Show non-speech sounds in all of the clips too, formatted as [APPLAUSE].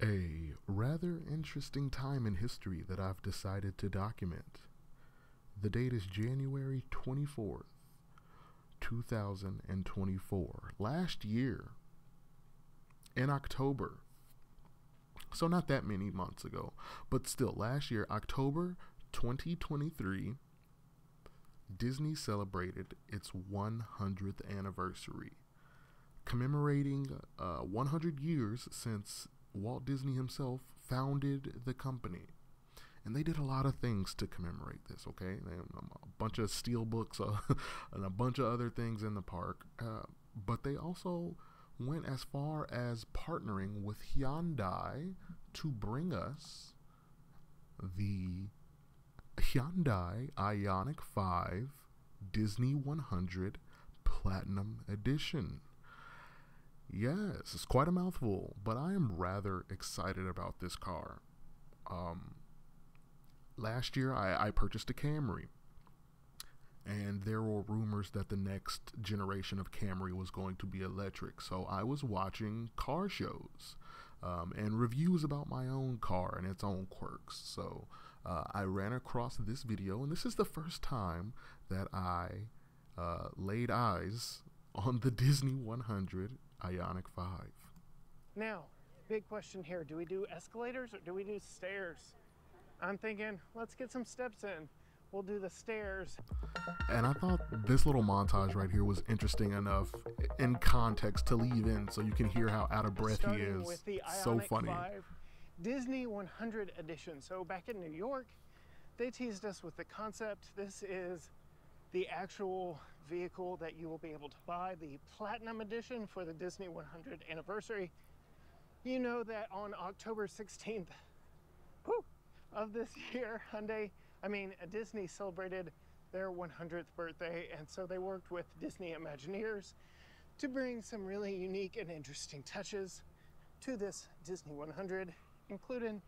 A rather interesting time in history that I've decided to document. The date is January 24th, 2024. Last year, in October, so not that many months ago, but still, last year, October 2023, Disney celebrated its 100th anniversary, commemorating uh, 100 years since Walt Disney himself founded the company. And they did a lot of things to commemorate this, okay? A bunch of steel books [LAUGHS] uh, and a bunch of other things in the park. Uh, but they also went as far as partnering with Hyundai to bring us the Hyundai Ioniq 5 Disney 100 Platinum Edition. Yes, it's quite a mouthful, but I am rather excited about this car. Um, last year, I, I purchased a Camry, and there were rumors that the next generation of Camry was going to be electric. So I was watching car shows um, and reviews about my own car and its own quirks. So uh, I ran across this video, and this is the first time that I uh, laid eyes on the [LAUGHS] Disney 100 Ioniq 5. Now, big question here. Do we do escalators or do we do stairs? I'm thinking, let's get some steps in. We'll do the stairs. And I thought this little montage right here was interesting enough in context to leave in so you can hear how out of breath he is. with the So funny. 5 Disney 100 edition. So back in New York, they teased us with the concept. This is the actual vehicle that you will be able to buy, the Platinum Edition for the Disney 100 anniversary. You know that on October 16th whew, of this year, Hyundai, I mean, Disney celebrated their 100th birthday, and so they worked with Disney Imagineers to bring some really unique and interesting touches to this Disney 100, including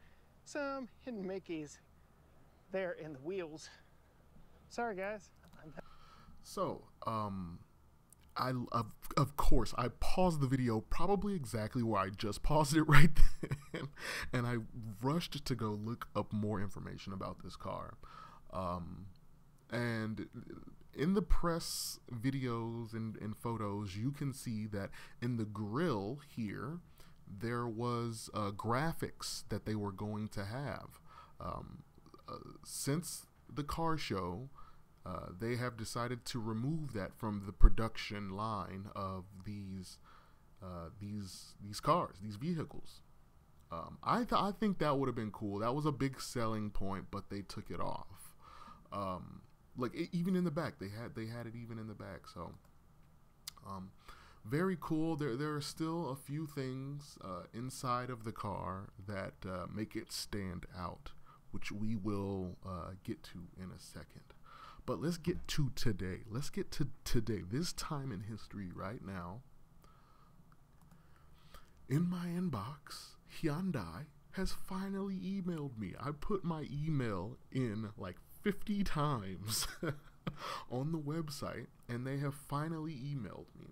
some hidden Mickeys there in the wheels. Sorry, guys. So, um, I of, of course I paused the video probably exactly where I just paused it [LAUGHS] right then, and I rushed to go look up more information about this car. Um, and in the press videos and, and photos, you can see that in the grill here, there was uh, graphics that they were going to have. Um, uh, since the car show, uh, they have decided to remove that from the production line of these uh, these these cars, these vehicles. Um, I th- I think that would have been cool. That was a big selling point, but they took it off. Um, like e- even in the back, they had they had it even in the back. So, um, very cool. There there are still a few things uh, inside of the car that uh, make it stand out, which we will uh, get to in a second. But let's get to today. Let's get to today. This time in history, right now. In my inbox, Hyundai has finally emailed me. I put my email in like 50 times [LAUGHS] on the website, and they have finally emailed me.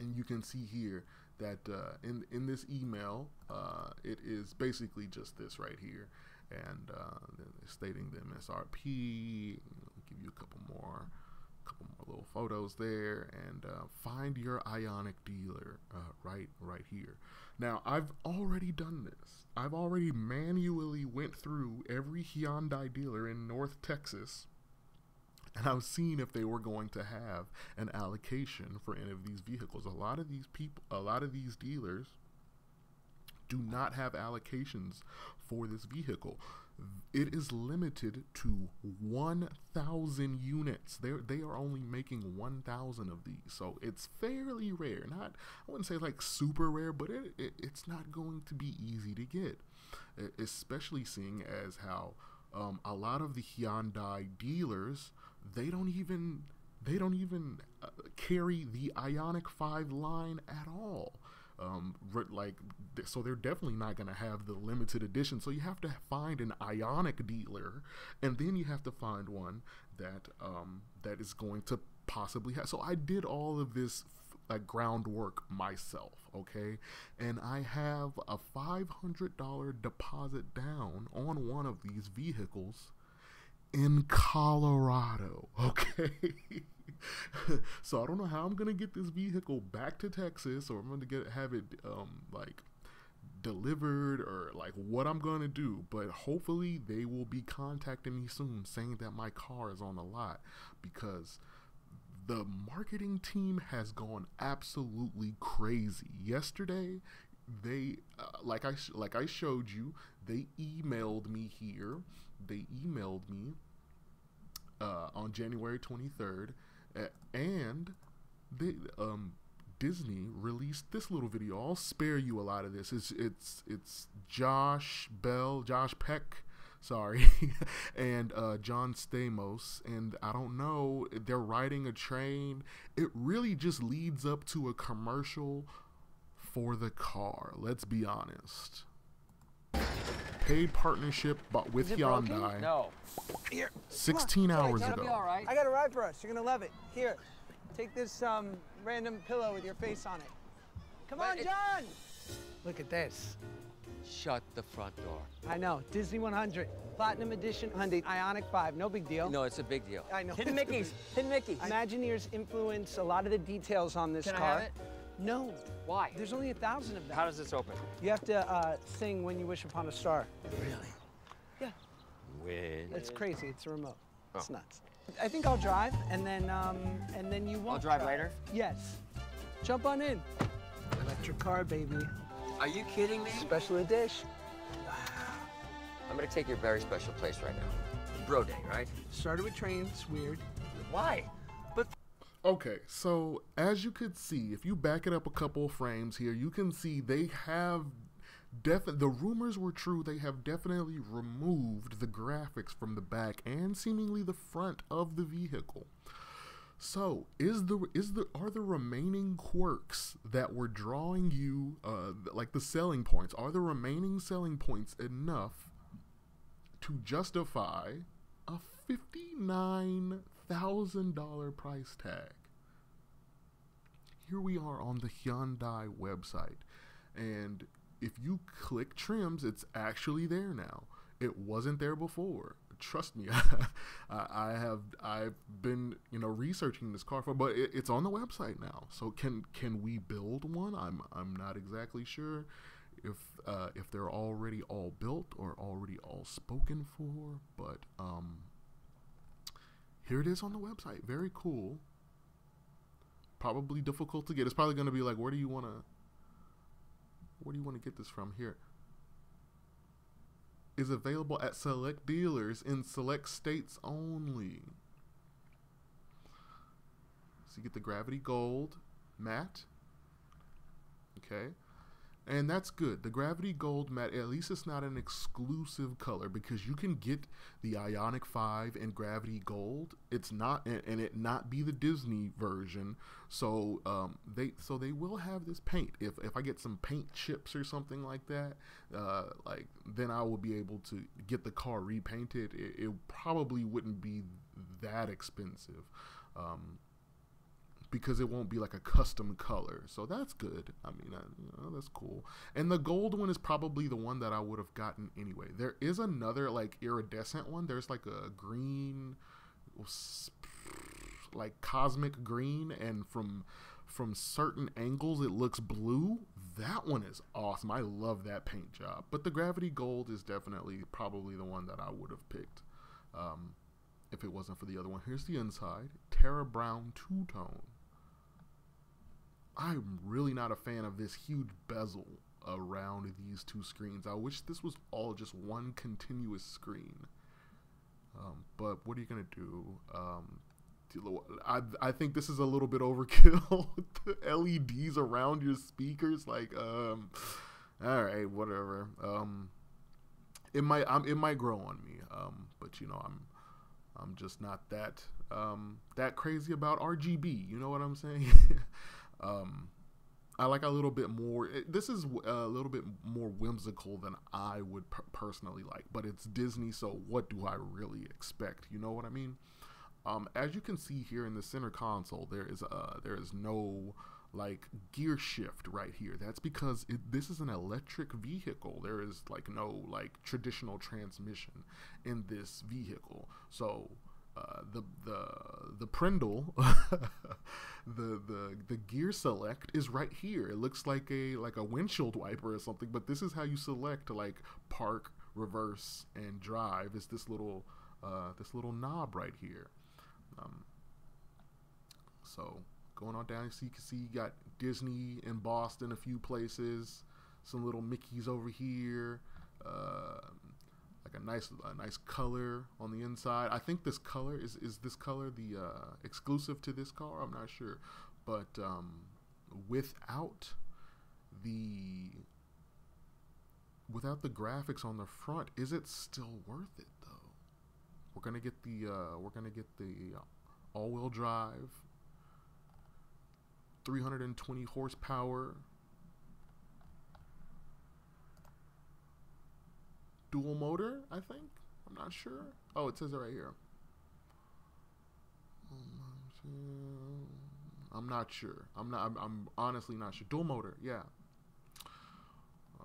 And you can see here that uh, in in this email, uh, it is basically just this right here, and uh, stating the MSRP. Give you a couple more, couple more little photos there, and uh, find your Ioniq dealer uh, right right here. Now I've already done this. I've already manually went through every Hyundai dealer in North Texas and I've seen if they were going to have an allocation for any of these vehicles. A lot of these people, a lot of these dealers do not have allocations for this vehicle. It is limited to 1,000 units. They they are only making 1,000 of these, so it's fairly rare. Not I wouldn't say like super rare, but it, it it's not going to be easy to get, especially seeing as how um, a lot of the Hyundai dealers they don't even they don't even uh, carry the Ioniq 5 line at all. Um, like, so they're definitely not going to have the limited edition. So you have to find an Ioniq dealer, and then you have to find one that um, that is going to possibly have. So I did all of this like groundwork myself, okay? And I have a $500 deposit down on one of these vehicles in Colorado, [LAUGHS] okay? [LAUGHS] so I don't know how I'm gonna get this vehicle back to Texas, or I'm gonna get have it um, like delivered, or like what I'm gonna do. But hopefully they will be contacting me soon, saying that my car is on the lot because the marketing team has gone absolutely crazy. Yesterday, they uh, like I sh- like I showed you, they emailed me here. They emailed me uh, on January 23rd, uh, and they um Disney released this little video. I'll spare you a lot of this. It's it's it's Josh Bell, Josh Peck, sorry, [LAUGHS] and uh, John Stamos. And I don't know, they're riding a train. It really just leads up to a commercial for the car. Let's be honest. Paid partnership but with Is it broken? Hyundai. No. 16 hours That'll be ago. all right. I got a ride for us. You're gonna love it. Here, take this um, random pillow with your face on it. Come But on, it- John. Look at this. Shut the front door. I know. Disney 100, Platinum Edition Hyundai Ioniq 5. No big deal. No, it's a big deal. I know. Hidden [LAUGHS] Mickey's. Hidden Mickey's. Imagineers influence a lot of the details on this Can I car. have it? No. Why? There's only a thousand of them. How does this open? You have to uh, sing "When You Wish Upon a Star." Really? Yeah. When? It's crazy. It's a remote. It's Oh. nuts. I think I'll drive, and then um, and then you won't. I'll drive later? Yes. Jump on in. Electric car, baby. Are you kidding me? Special edition. I'm gonna take your very special place right now. Bro day, right? Started with trains. Weird. Why? Okay, so as you could see, if you back it up a couple of frames here, you can see they have definitely the rumors were true. They have definitely removed the graphics from the back and seemingly the front of the vehicle. So, is the is the are the remaining quirks that were drawing you uh like the selling points, are the remaining selling points enough to justify a $59,000 price tag? Here we are on the Hyundai website. And if you click trims, it's actually there now. It wasn't there before. Trust me, [LAUGHS] I, have I've been you know researching this car for, but it, it's on the website now. So can can we build one? I'm I'm not exactly sure if uh, if they're already all built or already all spoken for, but um, here it is on the website. Very cool. Probably difficult to get. It's probably going to be like, where do you want to? Where do you want to get this from? Here is available at select dealers in select states only. So you get the Gravity Gold matte. Okay. And that's good. The Gravity Gold matte, at least it's not an exclusive color because you can get the Ioniq 5 and Gravity Gold. It's not and, it not be the Disney version. So um they so they will have this paint. If if I get some paint chips or something like that, uh like then I will be able to get the car repainted. It, it probably wouldn't be that expensive. Um because it won't be like a custom color. So that's good. I mean, uh, you know, that's cool. And the gold one is probably the one that I would have gotten anyway. There is another like iridescent one. There's like a green, like cosmic green, and from from certain angles it looks blue. That one is awesome. I love that paint job. But the gravity gold is definitely probably the one that I would have picked. Um, if it wasn't for the other one. Here's the inside. Terra Brown two tone. I'm really not a fan of this huge bezel around these two screens. I wish this was all just one continuous screen. Um, but what are you gonna do? Um, I I think this is a little bit overkill. [LAUGHS] the LEDs around your speakers, like, um, all right, whatever. Um, it might um, it might grow on me. Um, but you know, I'm I'm just not that um, that crazy about RGB. You know what I'm saying? [LAUGHS] um, I like a little bit more. It, this is a little bit more whimsical than I would per- personally like, but it's Disney, so what do I really expect? You know what I mean? Um, as you can see here in the center console, there is uh, there is no like gear shift right here. That's because it, this is an electric vehicle. There is like no like traditional transmission in this vehicle. So uh, the the the Prindle, [LAUGHS] the the the gear select is right here. It looks like a like a windshield wiper or something, but this is how you select like park, reverse, and drive. Is this little uh, this little knob right here. Um, so going on down, so you can see you got Disney in Boston, a few places, some little Mickey's over here. Uh, a nice a nice color on the inside. I think this color is is this color the uh, exclusive to this car. I'm not sure, but um, without the without the graphics on the front, is it still worth it though? We're gonna get the uh, we're gonna get the all-wheel drive, 320 horsepower dual motor, I think. I'm not sure. Oh, it says it right here. I'm not sure. I'm not. I'm, I'm honestly not sure. Dual motor, yeah.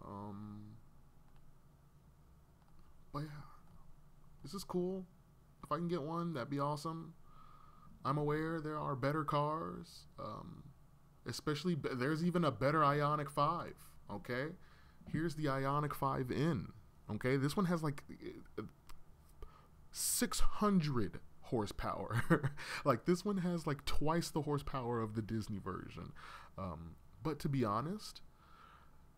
Um. But yeah, this is cool. If I can get one, that'd be awesome. I'm aware there are better cars. Um, especially there's even a better Ioniq 5. Okay, here's the Ioniq 5N. Okay, this one has like 600 horsepower. [LAUGHS] like this one has like twice the horsepower of the Disney version. Um, but to be honest,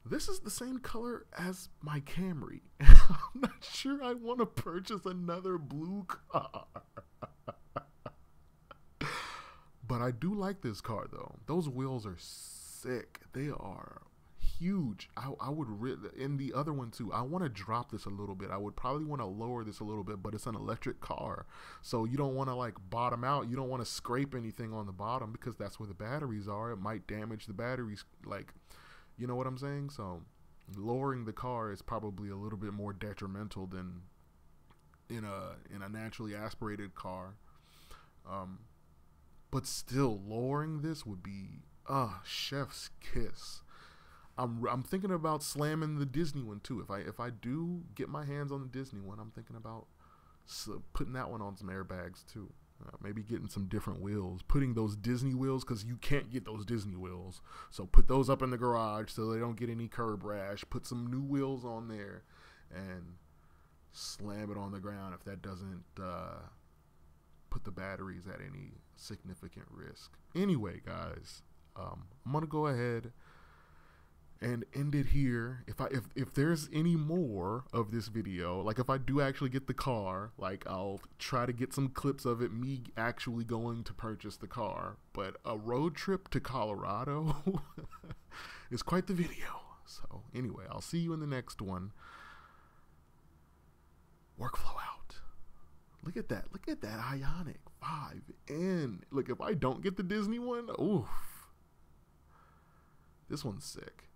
this is the same color as my Camry. [LAUGHS] I'm not sure I want to purchase another blue car. [LAUGHS] but I do like this car though. Those wheels are sick. They are huge. I, I would in the other one too. I want to drop this a little bit. I would probably want to lower this a little bit, but it's an electric car, so you don't want to like bottom out. You don't want to scrape anything on the bottom because that's where the batteries are. It might damage the batteries. Like, you know what I'm saying? So lowering the car is probably a little bit more detrimental than in a in a naturally aspirated car. Um, but still, lowering this would be uh chef's kiss. I'm I'm thinking about slamming the Disney one too. If I if I do get my hands on the Disney one, I'm thinking about putting that one on some airbags too. Uh, maybe getting some different wheels, putting those Disney wheels because you can't get those Disney wheels. So put those up in the garage so they don't get any curb rash. Put some new wheels on there, and slam it on the ground if that doesn't uh, put the batteries at any significant risk. Anyway, guys, um, I'm gonna go ahead and end it here. If I if if there's any more of this video, like if I do actually get the car, like I'll try to get some clips of it me actually going to purchase the car. But a road trip to Colorado [LAUGHS] is quite the video. So anyway, I'll see you in the next one. WRKFLO out. Look at that. Look at that Ioniq 5N. Look, if I don't get the Disney one, oof. This one's sick.